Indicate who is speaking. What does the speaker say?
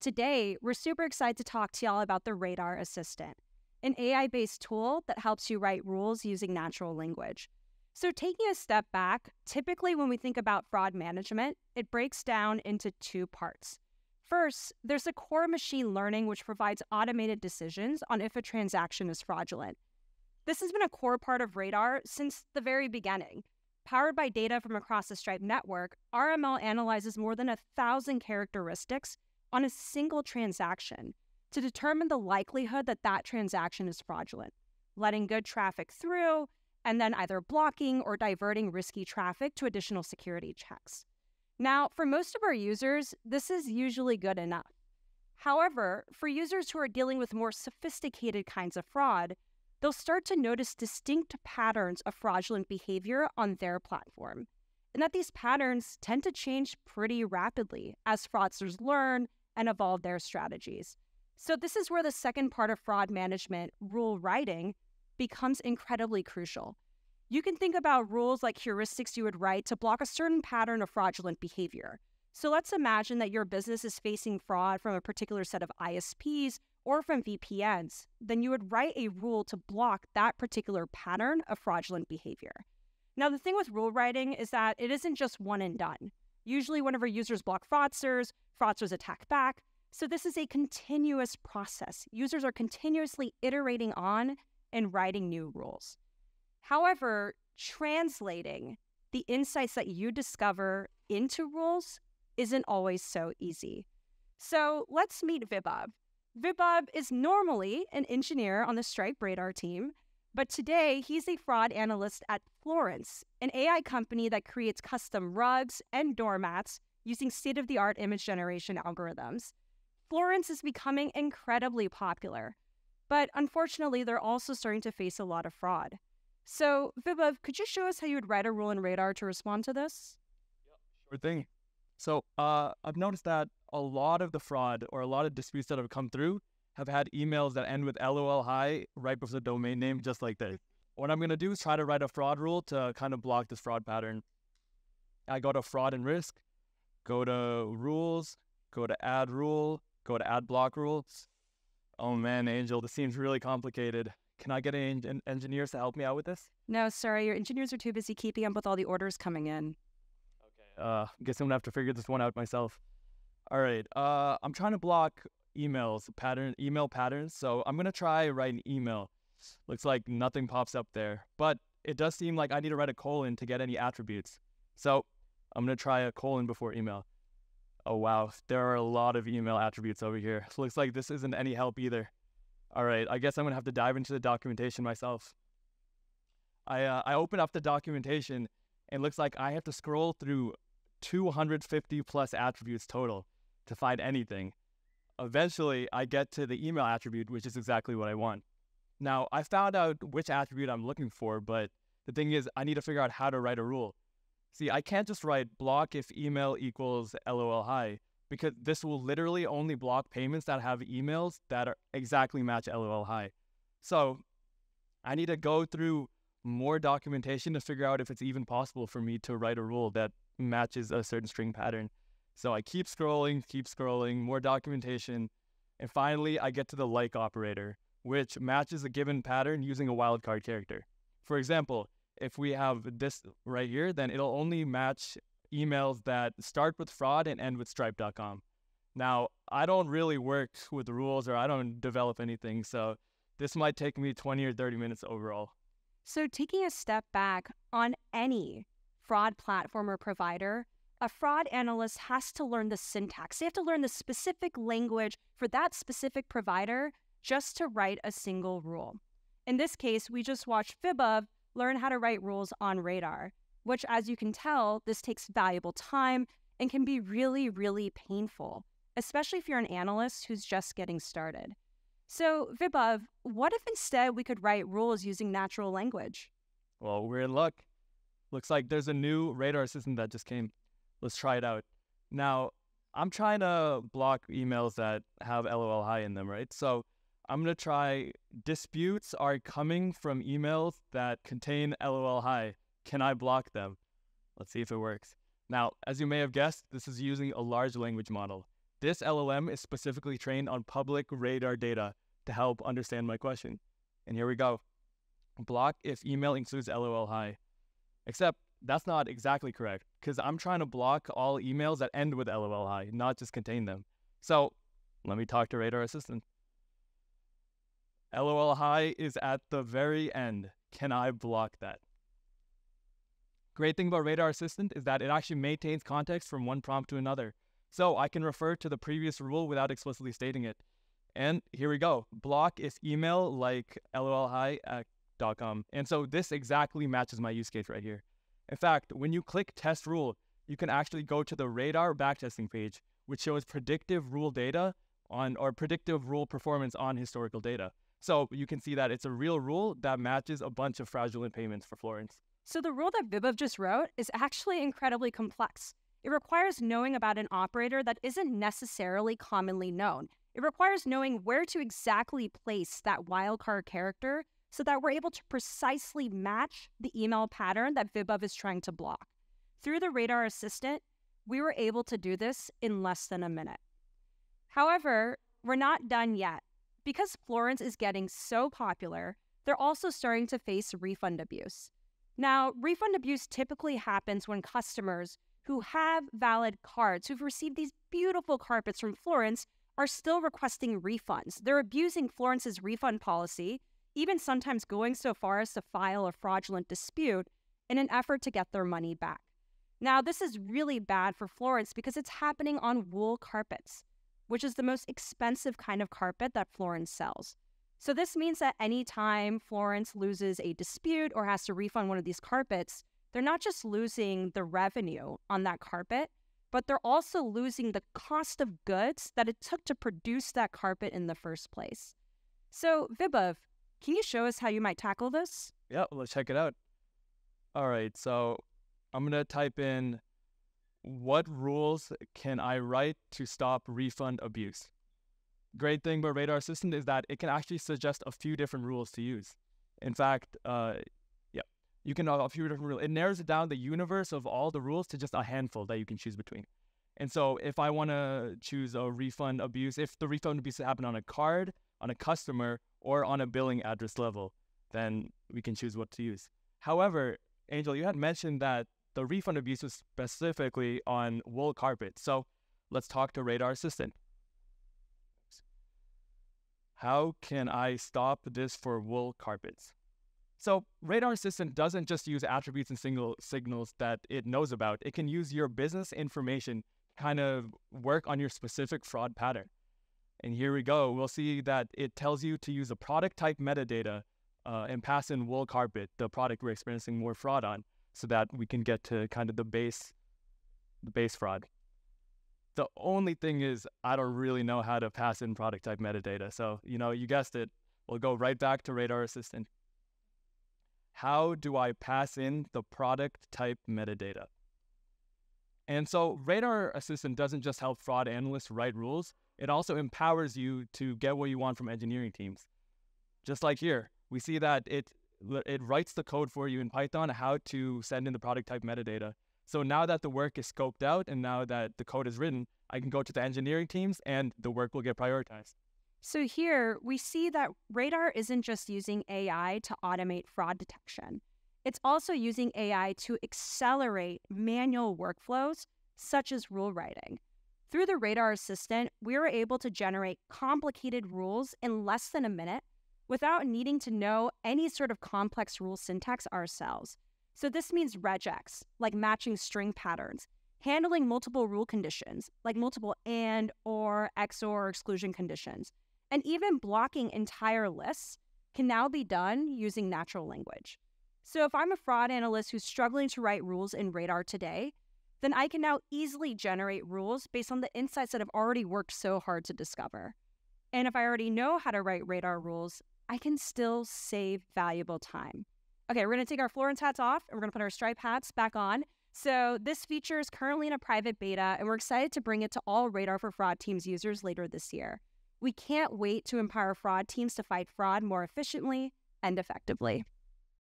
Speaker 1: Today, we're super excited to talk to y'all about the Radar Assistant, an AI based tool that helps you write rules using natural language. So, taking a step back, typically when we think about fraud management, it breaks down into two parts. First, there's a core machine learning which provides automated decisions on if a transaction is fraudulent. This has been a core part of Radar since the very beginning. Powered by data from across the Stripe network, RML analyzes more than a thousand characteristics on a single transaction to determine the likelihood that that transaction is fraudulent, letting good traffic through, and then either blocking or diverting risky traffic to additional security checks. Now, for most of our users, this is usually good enough. However, for users who are dealing with more sophisticated kinds of fraud, they'll start to notice distinct patterns of fraudulent behavior on their platform, and that these patterns tend to change pretty rapidly as fraudsters learn and evolve their strategies. So, this is where the second part of fraud management, rule writing, becomes incredibly crucial. You can think about rules like heuristics you would write to block a certain pattern of fraudulent behavior. So let's imagine that your business is facing fraud from a particular set of ISPs or from VPNs, then you would write a rule to block that particular pattern of fraudulent behavior. Now, the thing with rule writing is that it isn't just one and done. Usually, whenever users block fraudsters, fraudsters attack back. So, this is a continuous process. Users are continuously iterating on and writing new rules. However, translating the insights that you discover into rules isn't always so easy. So, let's meet Vibhav. Vibhav is normally an engineer on the Stripe Radar team, but today he's a fraud analyst at Florence, an AI company that creates custom rugs and doormats using state of the art image generation algorithms. Florence is becoming incredibly popular, but unfortunately, they're also starting to face a lot of fraud. So, Vibhav, could you show us how you would write a rule in Radar to respond to this?
Speaker 2: Yep, sure thing. So, uh, I've noticed that a lot of the fraud or a lot of disputes that have come through have had emails that end with LOL hi right before the domain name, just like this. What I'm going to do is try to write a fraud rule to kind of block this fraud pattern. I go to fraud and risk, go to rules, go to add rule, go to add block rules. Oh man, Angel, this seems really complicated. Can I get an engineers to help me out with this?
Speaker 1: No, sorry, your engineers are too busy keeping up with all the orders coming in.
Speaker 2: Okay. Uh, guess I'm gonna have to figure this one out myself. All right. Uh, I'm trying to block emails, pattern email patterns. So I'm gonna try write an email. Looks like nothing pops up there, but it does seem like I need to write a colon to get any attributes. So I'm gonna try a colon before email. Oh wow, there are a lot of email attributes over here. So looks like this isn't any help either. All right, I guess I'm gonna have to dive into the documentation myself. I uh, I open up the documentation and it looks like I have to scroll through 250 plus attributes total to find anything. Eventually, I get to the email attribute, which is exactly what I want. Now, I found out which attribute I'm looking for, but the thing is, I need to figure out how to write a rule. See, I can't just write block if email equals LOL hi, because this will literally only block payments that have emails that are exactly match LOL hi. So I need to go through more documentation to figure out if it's even possible for me to write a rule that matches a certain string pattern. So I keep scrolling, keep scrolling, more documentation, and finally I get to the like operator, which matches a given pattern using a wildcard character. For example, if we have this right here, then it'll only match emails that start with fraud and end with stripe.com. Now, I don't really work with the rules or I don't develop anything, so this might take me 20 or 30 minutes overall.
Speaker 1: So, taking a step back on any fraud platform or provider, a fraud analyst has to learn the syntax. They have to learn the specific language for that specific provider just to write a single rule. In this case, we just watched Vibhav learn how to write rules on Radar, which, as you can tell, this takes valuable time and can be really, really painful, especially if you're an analyst who's just getting started. So, Vibhav, what if instead we could write rules using natural language?
Speaker 2: Well, we're in luck. Looks like there's a new radar system that just came. Let's try it out. Now, I'm trying to block emails that have LOL hi in them, right? So I'm going to try disputes are coming from emails that contain LOL hi. Can I block them? Let's see if it works. Now, as you may have guessed, this is using a large language model. This LLM is specifically trained on public radar data to help understand my question. And here we go. Block if email includes LOL hi. Except that's not exactly correct because I'm trying to block all emails that end with LOL hi, not just contain them. So let me talk to Radar Assistant. LOL hi is at the very end. Can I block that? Great thing about Radar Assistant is that it actually maintains context from one prompt to another. So I can refer to the previous rule without explicitly stating it. And here we go. Block is email like lolhi at .com. And so this exactly matches my use case right here. In fact, when you click test rule, you can actually go to the radar backtesting page, which shows predictive rule data on or predictive rule performance on historical data. So you can see that it's a real rule that matches a bunch of fraudulent payments for Florence.
Speaker 1: So the rule that Vibhav just wrote is actually incredibly complex. It requires knowing about an operator that isn't necessarily commonly known. It requires knowing where to exactly place that wildcard character so that we're able to precisely match the email pattern that Vibhav is trying to block. Through the Radar Assistant, we were able to do this in less than a minute. However, we're not done yet. Because Florence is getting so popular, they're also starting to face refund abuse. Now, refund abuse typically happens when customers who have valid cards, who've received these beautiful carpets from Florence, are still requesting refunds. They're abusing Florence's refund policy even sometimes going so far as to file a fraudulent dispute in an effort to get their money back. Now, this is really bad for Florence because it's happening on wool carpets, which is the most expensive kind of carpet that Florence sells. So, this means that anytime Florence loses a dispute or has to refund one of these carpets, they're not just losing the revenue on that carpet, but they're also losing the cost of goods that it took to produce that carpet in the first place. So, Vibhav, can you show us how you might tackle this?
Speaker 2: Yeah, let's check it out. All right, so I'm going to type in what rules can I write to stop refund abuse? Great thing about Radar Assistant is that it can actually suggest a few different rules to use. In fact, uh, yeah, you can have a few different rules. It narrows it down the universe of all the rules to just a handful that you can choose between. And so if I want to choose a refund abuse, if the refund abuse happened on a card, on a customer, or on a billing address level, then we can choose what to use. However, Angel, you had mentioned that the refund abuse was specifically on wool carpet. So let's talk to Radar Assistant. How can I stop this for wool carpets? So Radar Assistant doesn't just use attributes and single signals that it knows about. It can use your business information kind of work on your specific fraud pattern. And here we go. We'll see that it tells you to use a product type metadata uh, and pass in wool carpet, the product we're experiencing more fraud on, so that we can get to kind of the base, the base fraud. The only thing is, I don't really know how to pass in product type metadata. So, you know, you guessed it. We'll go right back to Radar Assistant. How do I pass in the product type metadata? And so Radar Assistant doesn't just help fraud analysts write rules, it also empowers you to get what you want from engineering teams. Just like here, we see that it it writes the code for you in Python how to send in the product type metadata. So now that the work is scoped out and now that the code is written, I can go to the engineering teams and the work will get prioritized.
Speaker 1: So here we see that Radar isn't just using AI to automate fraud detection. It's also using AI to accelerate manual workflows such as rule writing. Through the Radar Assistant, we were able to generate complicated rules in less than a minute without needing to know any sort of complex rule syntax ourselves. So this means regex, like matching string patterns, handling multiple rule conditions, like multiple and, or, XOR, or exclusion conditions, and even blocking entire lists can now be done using natural language. So if I'm a fraud analyst who's struggling to write rules in Radar today, then I can now easily generate rules based on the insights that I've already worked so hard to discover. And if I already know how to write radar rules, I can still save valuable time. Okay, we're gonna take our Florence hats off and we're gonna put our stripe hats back on. So this feature is currently in a private beta and we're excited to bring it to all Radar for Fraud Teams users later this year. We can't wait to empower fraud teams to fight fraud more efficiently and effectively.